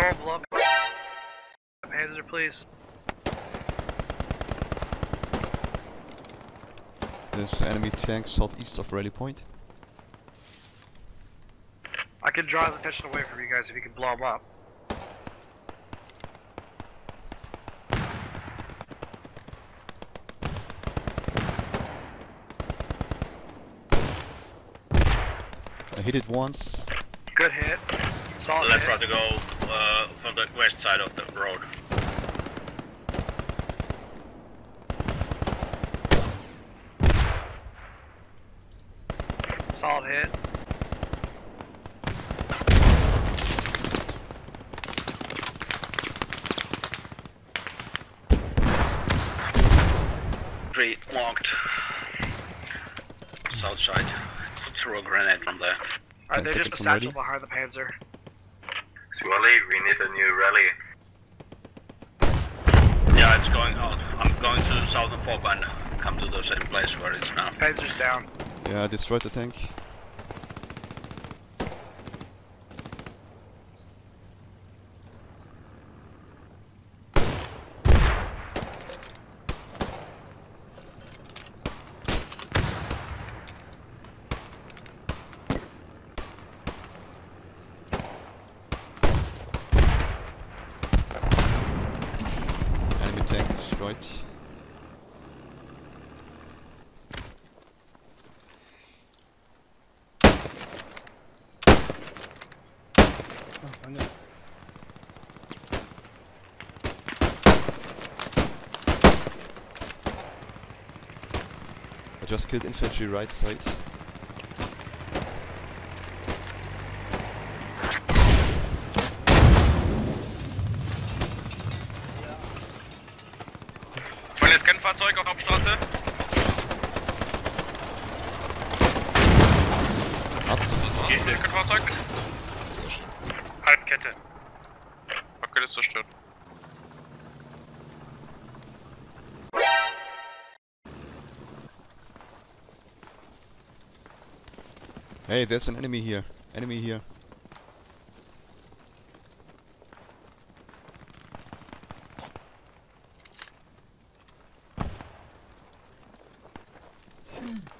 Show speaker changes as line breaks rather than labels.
Someone blow up. Panzer, please.
There's enemy tank southeast of Rally Point.
I can draw his attention away from you guys if you can blow him up.
I hit it once.
Good hit. Solid
Let's
hit.
try to go from the west side of the road.
Solid hit.
Three locked. South side. Throw a grenade from there.
Alright, they're just a satchel
ready.
behind the Panzer.
Swally, we need a new rally.
Yeah, it's going out. I'm going to southern fob and come to the same place where it's now.
Panzer's down.
Yeah, I destroyed the tank. Enemy I just killed infantry right side.
Volles Kennfahrzeug auf Hauptstraße.
Ups.
Kennfahrzeug. Halbkette. Fackel ist zerstört.
Hey, there's an enemy here. Enemy here. Mm-hmm.